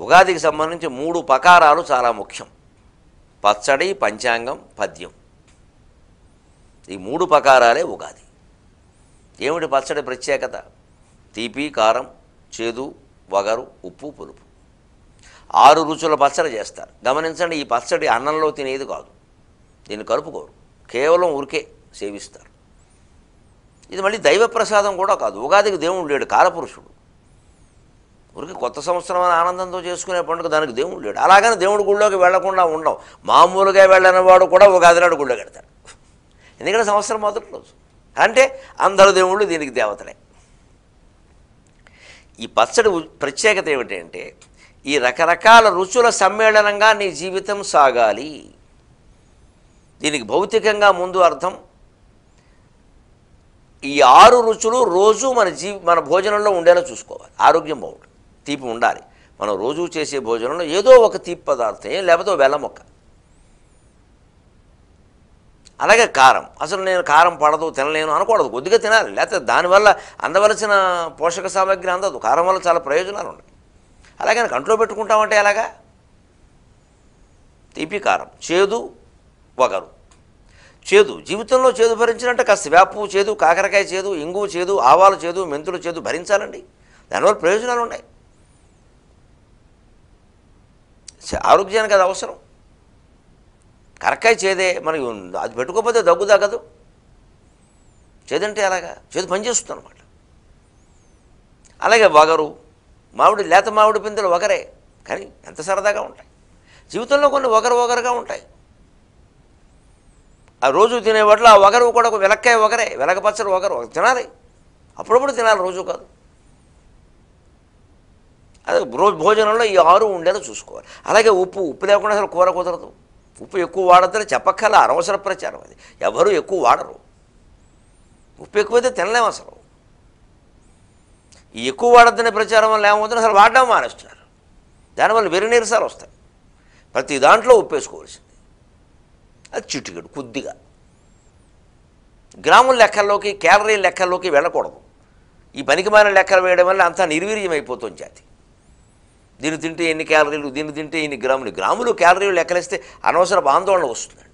ఉగాదికి సంబంధించి మూడు పకారాలు చాలా ముఖ్యం. పచ్చడి పంచాంగం పద్యం. ఈ మూడు పకారాలే ఉగాది. ఏమిటి పచ్చడి ప్రత్యేకత? తీపి కారం చేదు వగరు ఉప్పు పులుపు. ఆరు రుచుల పచ్చడి చేస్తారు. గమనించండి ఈ పచ్చడి అన్నంలో తినేది కాదు. దీన్ని కలుపుకోరు. కేవలం ఉరికే సేవిస్తారు. ఇది మళ్ళీ దైవ ప్రసాదం కూడా కాదు. ఉగాదికి దేవుడు లేడు కాలపురుషుడు. ఊరికి కొత్త సంవత్సరం అని ఆనందంతో చేసుకునే పండుగ దానికి దేవుడు లేడు. అలాగని దేవుడి గుళ్ళోకి వెళ్ళకుండా ఉండవు. మామూలుగా వెళ్ళని వాడు కూడా ఉగాది నాడు గుళ్ళో కడతాడు. ఎందుకంటే సంవత్సరం మొదటి రోజు. అంటే అందరు దేవుళ్ళు దీనికి దేవతలే. ఈ పచ్చడి ప్రత్యేకత ఏమిటంటే ఈ రకరకాల రుచుల సమ్మేళనంగా నీ జీవితం సాగాలి. దీనికి భౌతికంగా ముందు అర్థం ఈ ఆరు రుచులు రోజు మన జీ మన భోజనంలో ఉండేలా చూసుకోవాలి. ఆరోగ్యం బాగుంటుంది తీపి ఉండాలి. మనం రోజు చేసే భోజనంలో ఏదో ఒక తీపి పదార్థం ఏం లేకపోతే వెల్ల మొక్క. అలాగే కారం. అసలు నేను కారం పడదు తినలేను అనకూడదు. కొద్దిగా తినాలి. లేకపోతే దానివల్ల అందవలసిన పోషక సామాగ్రి అందదు. కారం వల్ల చాలా ప్రయోజనాలు ఉన్నాయి. అలాగే కంట్లో పెట్టుకుంటామంటే ఎలాగా? తీపి కారం. చేదు వగరు. చేదు. జీవితంలో చేదు భరించినట్టే కాస్త వేపు చేదు కాకరకాయ చేదు ఇంగు చేదు ఆవాలు చేదు మెంతులు చేదు భరించాలండి. దానివల్ల ప్రయోజనాలు ఉన్నాయి. ఆరోగ్యానికి అది అవసరం. కరక్కాయ చేదే మనకి అది పెట్టుకోకపోతే దగ్గు తగ్గదు. చేదంటే అలాగా చేదు పనిచేస్తుంది అనమాట అలాగే వగరు మామిడి లేత మామిడి పిందెలు ఒకరే కానీ ఎంత సరదాగా ఉంటాయి. జీవితంలో కొన్ని ఒకరు ఒకరుగా ఉంటాయి. ఆ రోజు తినే వాటిలో ఆ ఒకరు కూడా ఒక వెలక్కాయ ఒకరే వెలకపచ్చరు ఒకరు తినాలి. అప్పుడప్పుడు తినాలి రోజు కాదు. అదే రోజు భోజనంలో ఈ ఆరు ఉండేలా చూసుకోవాలి. అలాగే ఉప్పు ఉప్పు లేకుండా అసలు కూర కుదరదు. ఉప్పు ఎక్కువ వాడద్దని చెప్పక్కల అనవసర ప్రచారం అది. ఎవరు ఎక్కువ వాడరు. ఉప్పు ఎక్కువైతే తినలేము అసలు. ఈ ఎక్కువ వాడద్దనే ప్రచారం వల్ల ఏమవుతుంది అసలు వాడడం మానేస్తున్నారు. దానివల్ల వెరి నీరసాలు వస్తాయి. ప్రతి దాంట్లో ఉప్పు వేసుకోవాల్సింది. అది చిటికెడు కొద్దిగా. గ్రాముల లెక్కల్లోకి క్యాలరీ లెక్కల్లోకి వెళ్ళకూడదు. ఈ పనికి మారిన లెక్కలు వేయడం వల్ల అంతా నిర్వీర్యం అయిపోతుంది జాతి. దీన్ని తింటే ఎన్ని క్యాలరీలు దీన్ని తింటే ఎన్ని గ్రాములు? గ్రాములు క్యాలరీలు లెక్కలేస్తే అనవసర ఆందోళన వస్తుంది.